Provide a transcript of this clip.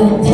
Canté